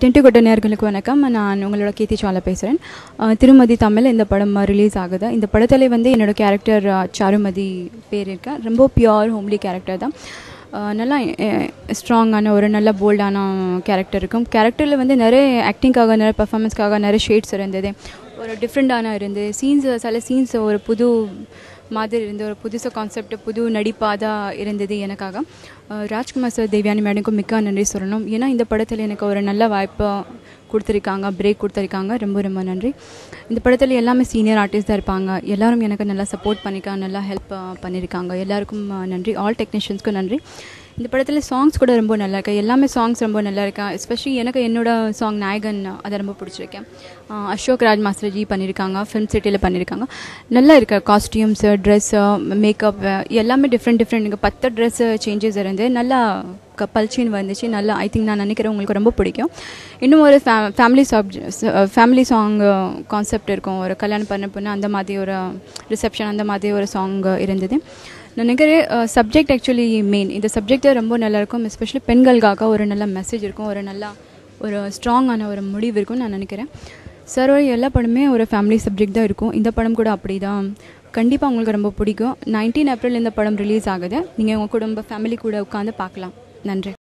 டென்ட்டுக்கொட்ட நேர்களுக்கு வணக்கம். நான் உங்களோட கீர்த்தி சாலா பேசுகிறேன் திருமதி தமிழ் இந்த படம் ரிலீஸ் ஆகுது. இந்த படத்தில் வந்து என்னோட கேரக்டர் சாருமதி பேர் இருக்கேன் ரொம்ப பியூர் ஹோம்லி கேரக்டர் தான். நல்லா ஸ்ட்ராங்கான ஒரு நல்ல போல்டான கேரக்டர் இருக்கும். கேரக்டரில் வந்து நிறைய ஆக்டிங்காக நிறைய பர்ஃபார்மன்ஸ்க்காக நிறைய ஷேட்ஸ் இருந்தது. ஒரு டிஃப்ரெண்ட்டான இருந்து சீன்ஸ் சில சீன்ஸ் ஒரு புது மாதிரி இருந்து ஒரு புதுசாக கான்செப்ட் புது நடிப்பாக தான் இருந்தது எனக்காக. ராஜ்குமார் சார் தேவியானி மேடம்க்கும் மிக்க நன்றி சொல்லணும். ஏன்னா இந்த படத்தில் எனக்கு ஒரு நல்ல வாய்ப்பை கொடுத்துருக்காங்க பிரேக் கொடுத்துருக்காங்க. ரொம்ப ரொம்ப நன்றி. இந்த படத்தில் எல்லாமே சீனியர் ஆர்டிஸ்ட் தான் இருப்பாங்க. எல்லோரும் எனக்கு நல்லா சப்போர்ட் பண்ணிக்க நல்லா ஹெல்ப் பண்ணியிருக்காங்க எல்லாருக்கும் நன்றி. ஆல் டெக்னீஷியன்ஸ்க்கும் நன்றி. இந்த படத்தில் சாங்ஸ் கூட ரொம்ப நல்லா இருக்கு. எல்லாமே சாங்ஸ் ரொம்ப நல்லா இருக்கா? எஸ்பெஷலி எனக்கு என்னோட சாங் நாயகன் அதை ரொம்ப பிடிச்சிருக்கேன். அசோக் ராஜ் மாஸ்டர்ஜி பண்ணியிருக்காங்க ஃபிலிம் சிட்டியில் பண்ணியிருக்காங்க நல்லா இருக்கு. காஸ்டியூம்ஸு ட்ரெஸ்ஸு மேக்கப் எல்லாமே டிஃப்ரெண்ட் டிஃப்ரெண்ட் இங்கே பத்து ட்ரெஸ்ஸு சேஞ்சஸ் இருந்து நல்லா க பல்ச்சின்னு வந்துச்சு. நல்லா ஐ திங்க் நான் நினைக்கிறேன் உங்களுக்கு ரொம்ப பிடிக்கும். இன்னும் ஒரு ஃபே family subject family song concept இருக்கும். ஒரு கல்யாணம் பண்ண பொண்ணு அந்த மாதிரி ஒரு ரிசப்ஷன் அந்த மாதிரி ஒரு சாங் இருந்தது. நான் நினைக்கிறேன் சப்ஜெக்ட் ஆக்சுவலி மெயின் இந்த சப்ஜெக்டே ரொம்ப நல்லா இருக்கும். எஸ்பெஷலி பெண்களுக்காக ஒரு நல்ல மெசேஜ் இருக்கும். ஒரு நல்ல ஒரு ஸ்ட்ராங்கான ஒரு முடிவு இருக்கும்னு நான் நினைக்கிறேன். சாரோட எல்லா படமே ஒரு ஃபேமிலி சப்ஜெக்ட் தான் இருக்கும். இந்த படம் கூட அப்படி தான் கண்டிப்பாக உங்களுக்கு ரொம்ப பிடிக்கும். நைன்டீன் ஏப்ரல் இந்த படம் ரிலீஸ் ஆகுது. நீங்கள் உங்கள் குடும்ப ஃபேமிலி கூட உட்காந்து பார்க்கலாம். நன்றி.